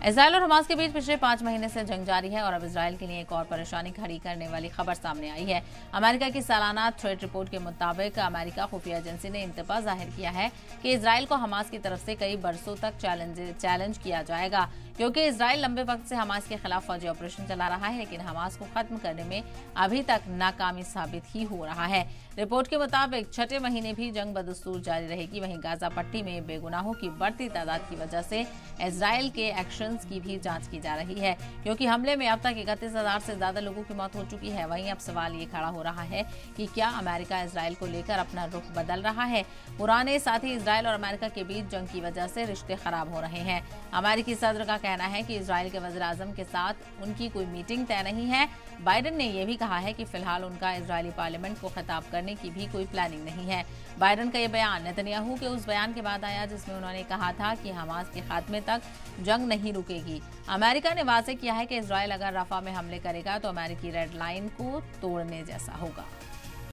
Israel और Hamas के बीच पिछले पाँच महीने से जंग जारी है और अब इसराइल के लिए एक और परेशानी खड़ी करने वाली खबर सामने आई है। अमेरिका की सालाना थ्रेड रिपोर्ट के मुताबिक अमेरिका खुफिया एजेंसी ने इंतबा ज़ाहिर किया है कि इसराइल को हमास की तरफ़ से कई बरसों तक चैलेंज किया जाएगा। क्योंकि इसराइल लंबे वक्त से हमास के खिलाफ फौजी ऑपरेशन चला रहा है, लेकिन हमास को खत्म करने में अभी तक नाकामी साबित ही हो रहा है। रिपोर्ट के मुताबिक छठे महीने भी जंग बदस्तूर जारी रहेगी। वहीं गाजा पट्टी में बेगुनाहों की बढ़ती तादाद की वजह से इसराइल के एक्शन की भी जाँच की जा रही है, क्योंकि हमले में अब तक इकतीस हज़ार से ज़्यादा लोगों की मौत हो चुकी है। वहीं अब सवाल ये खड़ा हो रहा है कि क्या अमेरिका इसराइल को लेकर अपना रुख बदल रहा है? पुराने साथ इसराइल और अमेरिका के बीच जंग की वजह से रिश्ते खराब हो रहे हैं। अमेरिकी सदर का कहना है कि इसराइल के वजी अजम के साथ उनकी कोई मीटिंग तय नहीं है। बाइडन ने यह भी कहा है कि फ़िलहाल उनका इसराइली पार्लियामेंट को खिताब करने की भी कोई प्लानिंग नहीं है। बाइडन का यह बयान, नेतन्याहू के उस बयान के बाद आया जिसमें उन्होंने कहा था कि हमास के खात्मे तक जंग नहीं रुकेगी। अमेरिका ने वाजे किया है कि इसराइल अगर रफा में हमले करेगा तो अमेरिकी रेड लाइन को तोड़ने जैसा होगा।